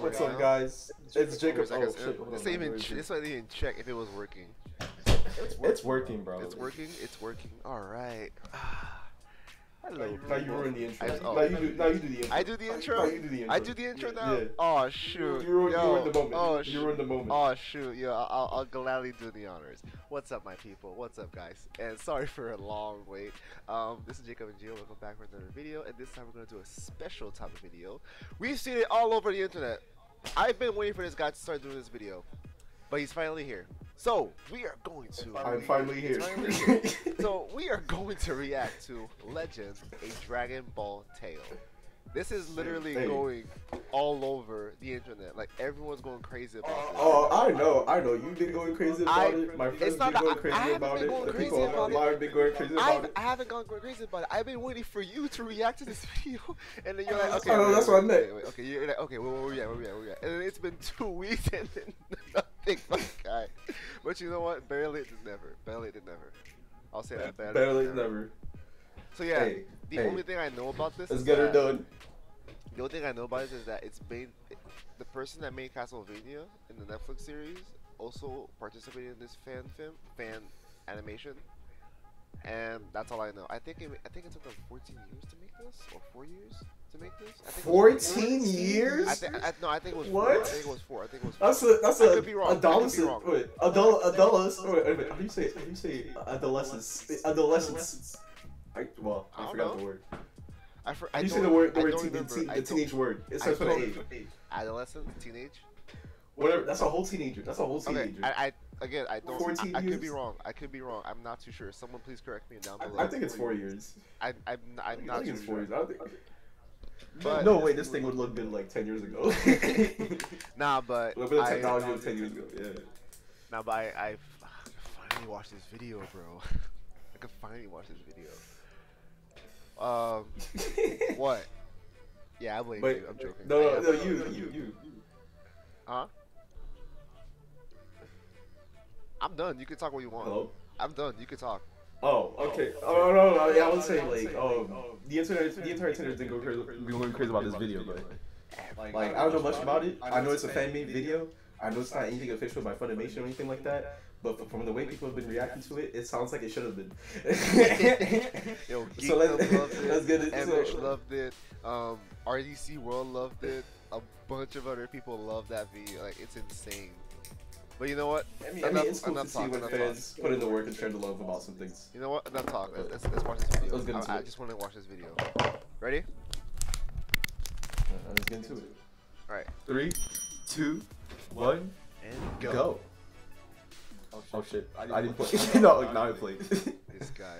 What's up, guys? It's Jacob. Wait a Oh, second, shit, hold This on, ain't even. where is ch- it? This one didn't check if it was working. It's working, bro. It's working. It's working. All right. Ah. Hello. Now you ruin the intro. I- oh. Now you do. Now you do the intro. I do the intro. Now you do the intro. I do the intro now. Yeah. Oh shoot. You ruined, Yo. you ruined the moment. Oh shoot. you shoot. ruined the moment. Oh shoot, yeah, I'll, I'll gladly do the honors. What's up, my people? What's up, guys? And sorry for a long wait. Um, this is Jacob and Gio. Welcome back for another video, and this time we're gonna do a special type of video. We've seen it all over the internet. I've been waiting for this guy to start doing this video, but he's finally here. So we are going to. I'm finally here. Finally here. so we are going to react to Legend, a Dragon Ball tale. This is literally Hey. going all over the internet. Like everyone's going crazy about this. Oh, oh, I know, I know. You've been going crazy about I- it. My friends been going I- crazy I haven't about it. going The crazy people online been going crazy I, about it. I haven't gone crazy about it. I've been waiting for you to react to this video, and then you're like, I okay, know, wait, that's wait, what I meant. wait, okay, you're like, okay, where, where we at, where we at, where we at, and then it's been two weeks, and then nothing, my guy. But you know what? Late than never. Late than never. I'll say that. Better late late never. So yeah, Hey, the hey. only thing I know about this Let's is get her done. The only thing I know about it is that it's made. The person that made Castlevania in the Netflix series also participated in this fan film, fan animation, and that's all I know. I think it, I think it took them 14 years to make this, or four years to make this. I think it was 14 years? I think I, no, I think it was four. What? I think it was four. I think it was four. That's a that's I a could be wrong. I could be adolescent. wrong. Wait, adult adolescent. Wait, wait, wait, how do you say how do you say adolescence? Adolescence. I well, I I, forgot know. the word. I, for, I you the word? The I word teen, the, teen, the teenage word. It starts with an A. Adolescent, teenage. Whatever. That's a whole teenager. That's a whole Okay, teenager. I, I again, I don't. 14 I, I could be wrong. I could be wrong. I'm not too sure. Someone please correct me down below. I think it's four years. I, I'm, I'm I not think too it's four sure. years. I don't think. But- no way, this thing would look good like ten years ago. Nah, but A little bit of I- technology of ten years ago. Yeah. Nah, but I, I, I finally watch this video, bro. I could finally watch this video. Um, what? Yeah, I blame But you. I'm joking. no, I no, am. no, you, you, you. Huh? I'm done. You can talk what you want. Hello. I'm done. You can talk. Oh, okay. Oh no, no, yeah, I was saying like, um, the internet, the entire internet didn't go crazy, going crazy about this video, but like, I don't know much about it. I know it's a fan made video. I know it's not anything official by Funimation or anything like that. But from the way people have been reacting to it, it sounds like it should have been. Yo, Geekdom so let's, loved it. let's get it. Emish So, loved it. Um, RDC World loved it. A bunch of other people love that video. Like it's insane. But you know what? I mean, I mean, it's cool to see when fans put in the work and share the love about some things. You know what? Enough talk. Let's, let's, let's watch this video. Let's get into I, I just want to watch this video. Ready? Let's get into it. All right. Three, two, one, And go. go. Oh, oh shit! I didn't play. no, now I played. This guy.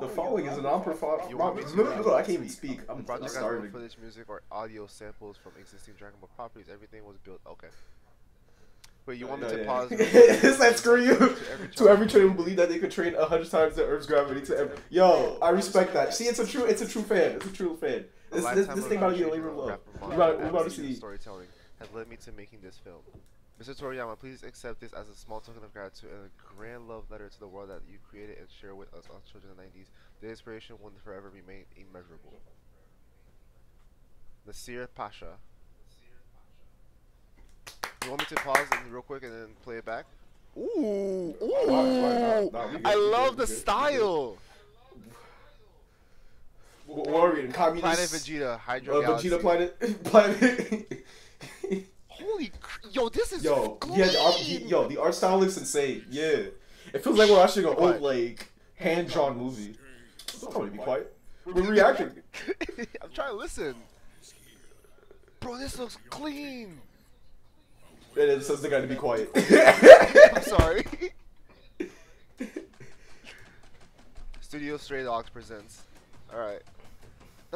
The following is a non-profit. You want me to- I can't even speak. I'm, The I'm project has no starving. footage, music, or audio samples from existing Dragon Ball properties. Everything was built. Okay. Wait, you want me Oh, to yeah. pause? it's like screw you. To every trainer who believed that they could train a hundred times the Earth's gravity. To every, yo, I respect that. See, it's a true, it's a true fan. It's a true fan. This, this, this thing about to be a appreciation labor of love. We about, rapper we about to Manga see. storytelling has led me to making this film. Mr. Toriyama, please accept this as a small token of gratitude and a grand love letter to the world that you created and share with us on children of the 90s. The inspiration will forever remain immeasurable. Nasir Pasha. You want me to pause and real quick and then play it back? Ooh, ooh! Why- why not? Nah, we I love the style. What what are we in? Planet Communist? Vegeta, Hydra Uh, Galaxy. Vegeta planet. planet. Yo, this is yo, clean. yeah, the art, yo, the art style looks insane. Yeah, it feels like we're watching an old like hand drawn movie. Somebody be quiet. We're reacting. I'm trying to listen. Bro, this looks clean. And it says the guy to be quiet. I'm sorry. Studio Stray Dogs presents. All right.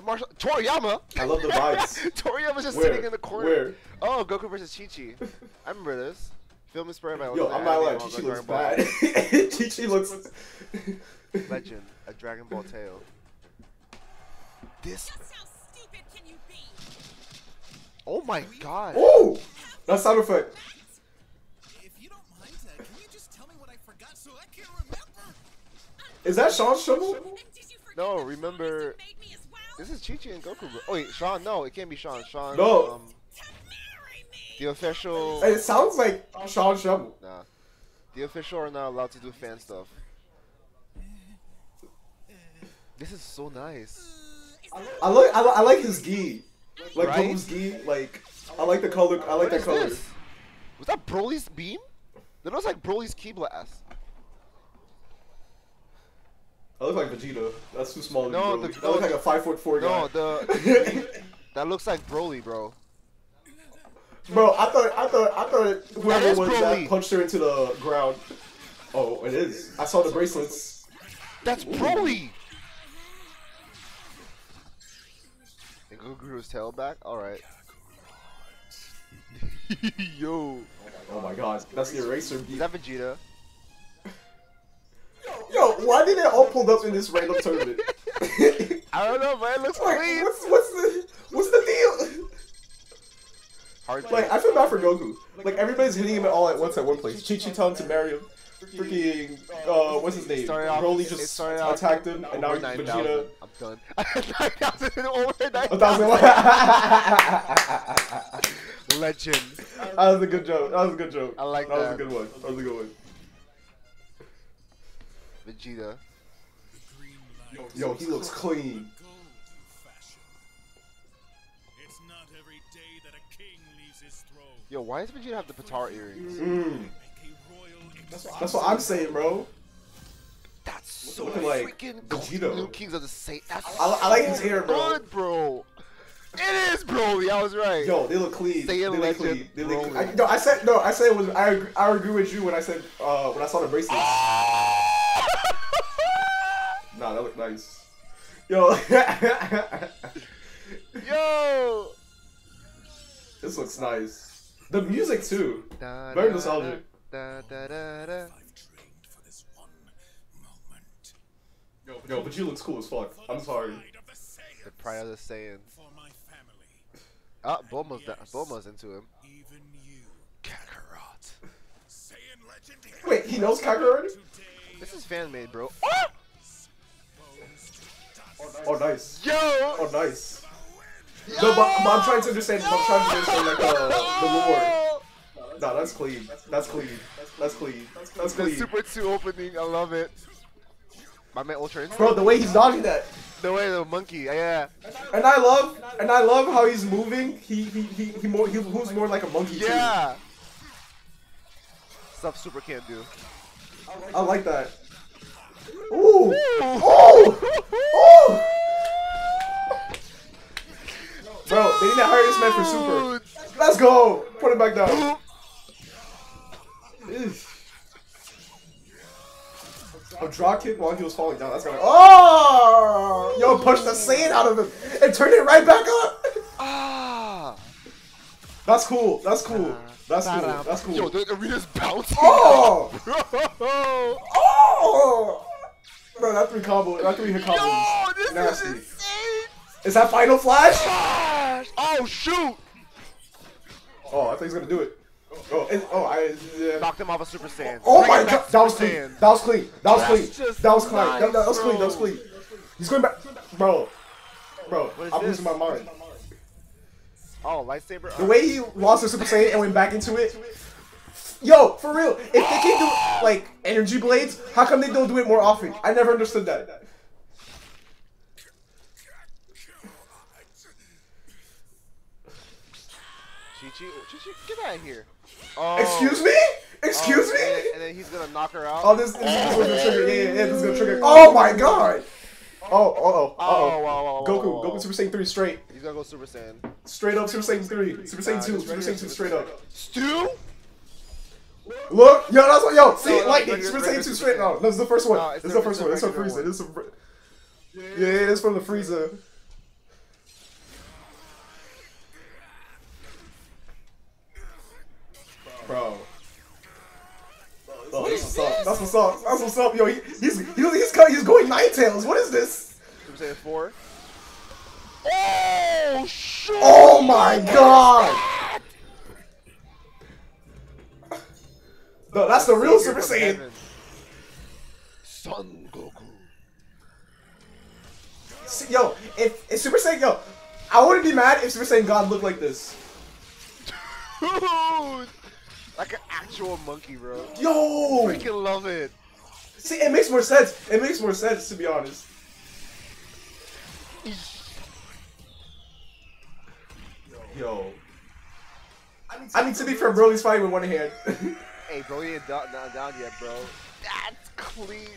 The martial Toriyama. I love the vibes. Toriyama's just Where? sitting in the corner. Where? Oh, Goku versus Chi Chi. I remember this. Film inspired by. Yo, original I'm not lying. manga Chi looks Dragon Ball bad. Z. Chi looks. Legend, a Dragon Ball tale. This. Just how stupid can you be? Oh my God. Oh, that sound effect. If you don't mind, uh, can you just tell me what I forgot so I can remember? Is that Sean's shovel? And did you forget No, remember- This is Chi Chi and Goku. Oh wait, Sean. No, it can't be Sean. Sean. No. Um, The official. It sounds like Sean Shovel. Nah. The official are not allowed to do fan stuff. This is so nice. I like I, li- I like his gi, like Right? Goku's gi. Like I like the color. I like What that is color. this? Was that Broly's beam? That looks like Broly's key blast. I look like Vegeta. That's too small. to No, be the- I look like a five foot four guy. No, the that looks like Broly, bro. Bro, I thought I thought I thought whoever was Broly. that punched her into the ground. Oh, it is. I saw the bracelets. That's Broly. And Goku grew his tail back. All right. Yo, Oh my god, that's the eraser is that Vegeta? Why did they all pulled up in this random tournament? I don't know, man. It looks like, clean. what's what's the what's the deal? Hard Like, I feel bad for Goku. Like, everybody's hitting him all at once at one place. Chi Chi telling to marry him. Freaking, uh, what's his name? Broly just attacked him, and now over he's 9,000. Vegeta. I'm done. 9,000 over A 9,000. thousand. that was a good joke. That was a good joke. I like that. That was a good one. That was a good one. Vegeta. Green light Yo, he looks clean. It's not every day that a king leaves his throne. Yo, why does Vegeta have the Potara earrings? Mm, Make a royal that's what I'm saying, bro. That's so Looking like freaking Vegeta. gold. New Kings of the Same. That's I- I like his hair, bro. Good, bro. It is Broly. I was right. Yo, they look clean. They look clean. They look clean. I, no, I said no. I said it was. I agree, I agree with you when I said uh, when I saw the bracelets. Nah, that looked nice. Yo, Yo. this looks nice. The music too. Da, Very nostalgic. Da, da, da, da. I've for this one moment. Yo, but you looks cool as fuck. I'm sorry. Pride of the Saiyans. The pride of the Saiyan. For my family. Ah, Bulma's, da- Bulma's into him. Even you. Kakarot. Saiyan legend. Wait, he knows Kakarot already? Today This is fan made, bro. dust. Oh, nice. Yo. Oh, nice. No, but, but I'm trying to understand. I'm trying to understand like uh, the lore. Nah, that's clean. That's clean. That's clean. That's clean. The clean. Super 2 opening, I love it. My man Ultra Instinct. Bro, the way he's dodging that. The way the monkey, yeah. And I love, and I love how he's moving. He he he he more he moves more like a monkey too. Yeah. Stuff Super can't do. I like that. Ooh, oh, oh. Bro, they need to hire this man for super. Let's go. Put it back down. A draw kick while he was falling down. That's gonna. Oh! Yo, push the sand out of him and turn it right back up. That's cool. That's cool. That's cool. That's cool. Yo, the arena's bouncing. Oh! Bro. Oh! Bro, that three combo, that three hit combo Yo, is this nasty. is insane. Is that final flash? Oh shoot! Oh, I think he's gonna do it. Oh, oh, it, oh, I. Yeah. Knocked him off a Super Saiyan. Oh, oh Bring my god, that was clean. Saiyan. That was clean. That was That's clean. That was clean. That, that nice, was clean. That was clean. He's going back, bro. Bro, I'm this? losing my mind. Oh, lightsaber. The way he lost the Super Saiyan and went back into it. Yo, for real, if they can do like energy blades, how come they don't do it more often? I never understood that. Chi-Chi, Chi-Chi, get out of here. Oh. Excuse me? Excuse Oh, me? And then, and then he's gonna knock her out. Oh, this, this, this was gonna trigger. Yeah, yeah, yeah, this is gonna trigger. Oh, oh my god! Oh, oh, oh, Oh, oh. wow, wow, wow, Goku. Goku Super Saiyan 3 straight. He's gonna go Super Saiyan. Straight up Super Saiyan 3. Super Saiyan 2, Super Saiyan 2 straight up. Stew? Look, yo, that's what, yo, see, No, no, lightning, Super Saiyan 2 straight. up. No, this is the first one. No, it's this is the- the first one. This is from regular Frieza. This is from. Yeah, yeah, it's from the Frieza. Bro. Oh, that's what's up. That's what's up. That's what's up, yo. He, he's he's he's, he's going nine tails. What is this? Super Saiyan 4. Oh, shoot! Oh my god! No, that's the real Super Saiyan. Son Goku. See, Yo, if, if Super Saiyan, yo, I wouldn't be mad if Super Saiyan God looked like this. Dude! Like an actual monkey, bro. Yo! Freaking love it. See, it makes more sense. It makes more sense to be honest. I mean, to be fair, Broly's fighting with one hand. Hey, Broly ain't down, down, down yet, bro. That's clean.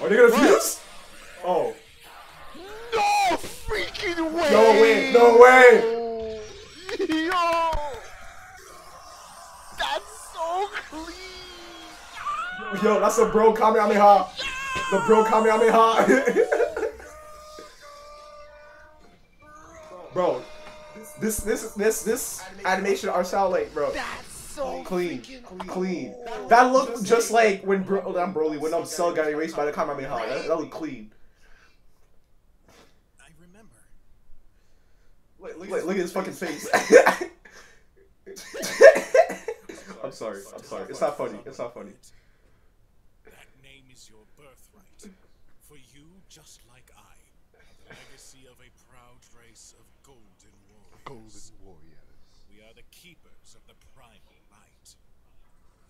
Are they gonna fuse? Oh. No freaking way! No way, no way! Yo! That's so clean! Yo, that's a bro Kamehameha. The bro Kamehameha. bro, this this this this animation are sound like bro. That's so Clean, freaking clean. cool. That looked just like when bro, oh, not Broly when um Cell got erased by the Kamehameha. That, that looked clean. I remember. Wait, look, look at his fucking face. I'm sorry. I'm sorry. It's not funny. It's not funny. That name is your birthright. For you, just like I, the legacy of a proud race of golden warriors. Golden Warriors. We are the keepers of the primal light.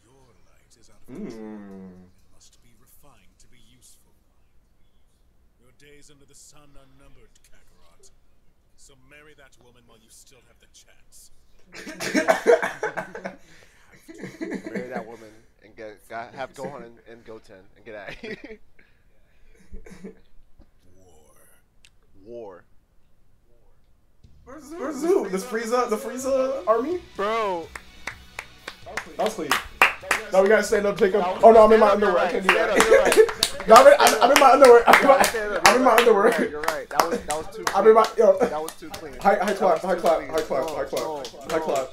Your light is out of Hmm. control Mm. and must be refined to be useful. Your days under the sun are numbered, Kakarot. So marry that woman while you still have the chance. Marry that woman and get, got, have Gohan and, and Goten and get out. War. War. Where's Zoo? This Frieza, the Frieza army? Bro! That was clean. Now we gotta stand up, Jacob. Oh no, I'm in my Stand up, underwear. I can't do that. No, I'm in, I'm, I'm in my underwear. I'm in my, I'm in my underwear. right, You're right. That was, that was too I'm in my yo. That was too clean. High, high clap, high clap, high clap, high clap, high clap.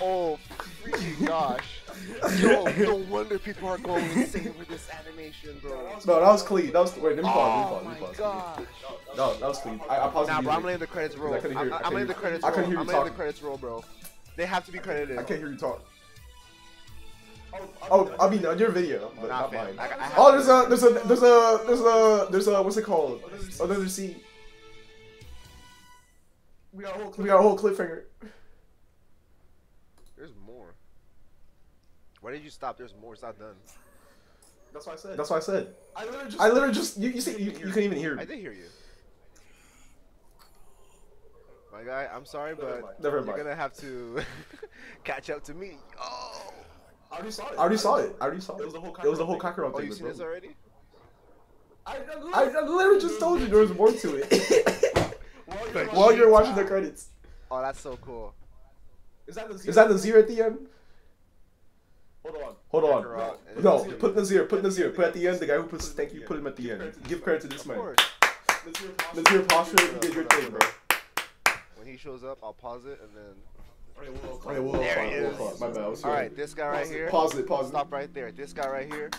Oh, freaking gosh. Yo, no wonder people are going insane with this animation, bro. No, that was clean. That was wait. Let me pause. Oh Let me pause. Let me oh pause. god. No, that was clean. I, I paused Nah, the bro, I'm music. letting the credits roll. I I'm, couldn't hear- I I'm letting the hear- credits I roll. couldn't hear I'm you letting the credits roll, bro. They have to be credited. I can't hear you talk. Oh, oh I mean on your video, but Nah, not mine. I, I Oh, there's a, there's a, there's a, there's a, there's a, what's it called? Another scene. We got a whole, we got a whole cliffhanger. There's more. Why did you stop? There's more. It's not done. That's what I said. That's what I said. I literally just, I literally just, you, you see, you, you couldn't even hear me. I did hear you. My guy, I'm sorry, Never but mind. Never you're mind. gonna have to catch up to me. Oh, I already saw it. I already saw it. I already saw it. It was the whole, it was the whole Kakarot oh, thing. you with seen this Broly. already? I, I, I literally just told you there was more to it. While you're watching the credits. Oh, that's so cool. Is that the Is that the zero at the end? Hold on. Hold on. Kakarot and No, Nasir. put Nasir, put Nasir, put at the end. The guy who puts thank you, put him at the end. Give credit to this man. course. Nasir Pasha, you did your thing, bro. When he shows up, I'll pause it and then. Alright, we'll There pause, he we'll is. pause. My bad. I was All sorry. right, this guy right here. Pause it, pause it. Stop right there. This guy right here.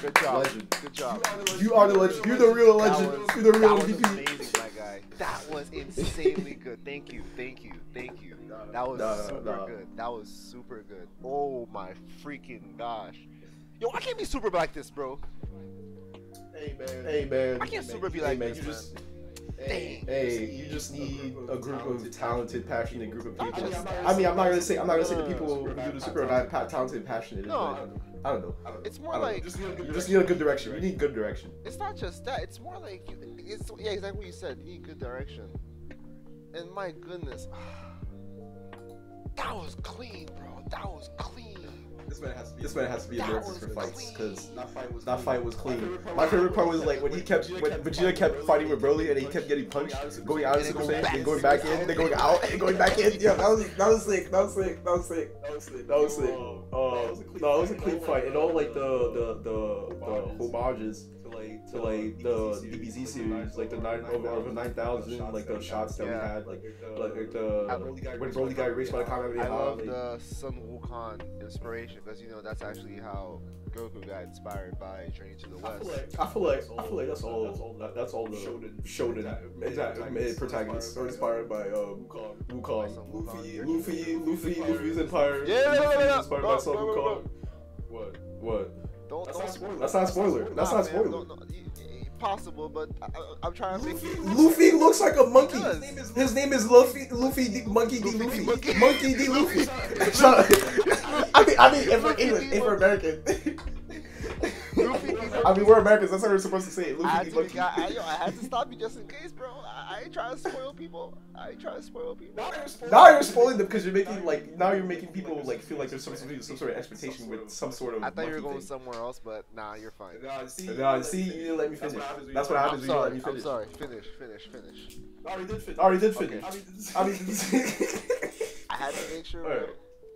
Good job. Legend. Good job. You are the legend. You're the real legend. was, You're the real that was MVP. amazing, my guy. That was insanely good. Thank you, thank you, thank you. That was Nah, super nah. good. That was super good. Oh my freaking gosh. Yo, I can't be super like this, bro. Hey man. Hey man. I can't super be Hey like man. this, You man. Just. Hey, you just need a group of talented, passionate group of people. just I mean, I'm not gonna say I'm not gonna say the people who do the super are not pa- talented passionate. No. I don't know. It's I more don't know. like You just need a good direction. You need good direction. it's not just that. It's more like you- it's yeah, exactly what you said. You need good direction. And my goodness, that was clean, bro. That was clean. This man has to be. This man has to be a That nurse for fights because that fight was that fight was clean. My favorite part was like when he kept when Vegeta kept fighting with Broly and he kept getting punched, going out of Super Saiyan, going then back. going back in, then going out, and going back in. Yeah, that was that was sick. That was sick. That was sick. That was sick. That was sick. Uh, no, it was a clean fight, and all like the the the, the homages to like the DBZ series, like the nine over, over nine thousand, like the shots that Yeah. we had, like like the when Broly got erased by the Kamehameha. I love the Sun Wukong inspiration because you know that's actually how Goku got inspired by Journey to the West. I feel like I feel like that's all that, that's all the shonen shonen exactly protagonists are inspired by um Wukong. Luffy, Luffy, Luffy, Luffy's empire. Yeah, yeah, yeah, Luffy yeah. is inspired by Son no, no, Wukong. What? What? Don't, That's don't not spoiler. That's not spoiler. That's Nah, not spoiler. don't- don't- you- you- possible, but I, I'm trying to make it. Luffy looks like a monkey. He does. His name is Luffy. Luffy D, Monkey D. Luffy. Monkey. D. Luffy. I mean, I mean, if we're English, if we're American. Luffy D. I mean, we're Americans. That's how we're supposed to say it. I had D. to, Monkey. be, I, yo, I had to stop you just in case, bro. I, I ain't trying to spoil people. I ain't trying to spoil people. Now you're spoiling them because you're making like now you're making people like feel like there's some sort of, some sort of expectation with some sort of. I thought you were going thing. somewhere else, but nah, you're fine. Nah, see, nah, see, you didn't let me finish. That's what happens I'm when you don't let sorry. me I'm finish. sorry. Finish. Finish. Finish. Already did finish. Already did finish. Okay. I mean, I had to make sure. Alright.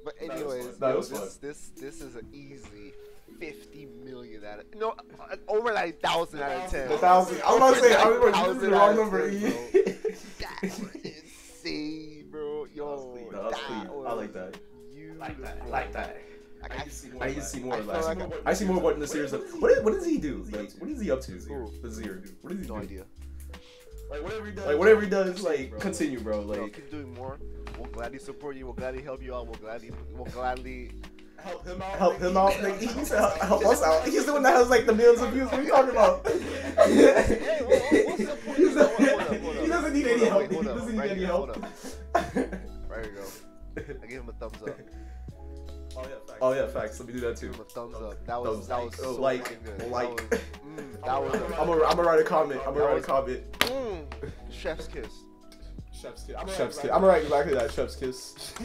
But Nah, it was anyways, fun. Nah, was this, fun. this this is an easy 50 million out of no uh, over like thousand out of ten. the thousand. I'm not saying. I'm Over not this the wrong number. 10, bro. That's insane, bro. Yo, No, that's that clean. I like that. Beautiful. Like that. Like that. Like, I, I need to see more I of feel that. like I see more what in the series. Of, what, is, what does he do? Like, what is he up to? Who? The Zero. What does he do? no idea. Like whatever he does. Like whatever he does, like continue, bro. Bro, Like keep doing more. We'll gladly support you. We'll gladly help you out. We'll gladly, we'll gladly. Help him out. Help him out. Like he needs to help, help us out. He's the one that has like the millions of views. What are you talking about? He doesn't need any help. He doesn't need any help. hold There you go. I gave him a thumbs up. Oh yeah, facts. Let me do that too. Give him a thumbs up. That was Thumbs that was so Like, good. like. That was, mm, that was a, I'm gonna I'm gonna write a comment. I'm gonna write a comment. mm, chef's kiss. Chef's kiss. Chef's kiss. I'm gonna write exactly that. Chef's kiss.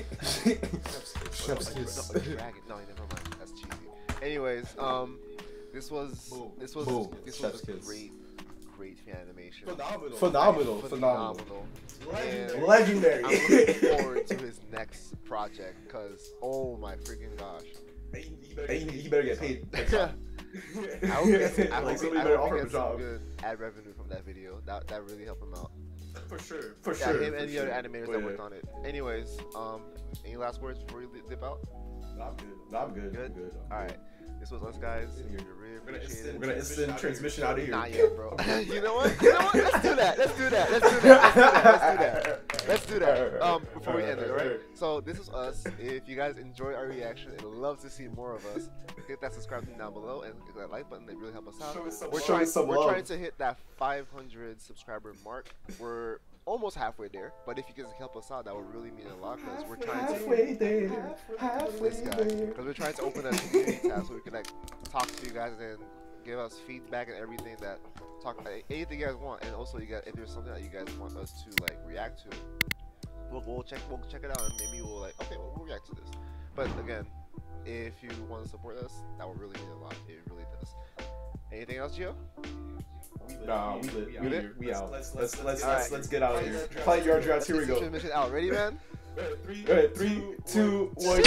Chef's kiss. No, a. No, never mind. That's cheesy. Anyways, um, this was Boom. this was Boom. this Chef's was a kiss. great great fan animation. Phenomenal. Phenomenal. Phenomenal. Phenomenal. And Legendary. I'm looking forward to his next project because oh my freaking gosh. Hey, he, he better get paid. I hope he gets, I like hope he, I better hope he offer him a gets some job. good ad revenue from that video. That that really helped him out. For sure. For Yeah, sure. him and the sure. other animators But that yeah. worked on it. Anyways, um, any last words before we li- dip out? No, I'm good. No, I'm good. Good? I'm good. All right, this was us guys. Yeah. We really We're gonna appreciate instant, it. we're gonna instant transmission out of here. Not yet, bro. you know what? You know what? Let's do that. Let's do that. Let's do that. Let's do that. Let's do that. Let's do that. Um, before we end it, alright? So this is us. If you guys enjoy our reaction and love to see more of us, hit that subscribe button down below and hit that like button. They really help us out. Show us some We're love. trying. Some We're trying to hit that 500 subscriber mark. We're almost halfway there. But if you guys help us out, that would really mean a lot because we're trying to. halfway there. Halfway This guy, because we're trying to open a community tab so we can like talk to you guys and give us feedback and everything that talk anything you guys want, and also you guys if there's something that you guys want us to like react to, we'll, we'll check we'll check it out and maybe we'll like okay we'll, we'll react to this. But again, if you want to support us, that would really mean a lot. It really does. Anything else, Gio? Nah, we lit. We, lit? lit. we out. Let's let's let's Alright. let's, let's get out of here. Find your drafts. Here we go. Transmission out. Ready, man? Alright, three, two, one.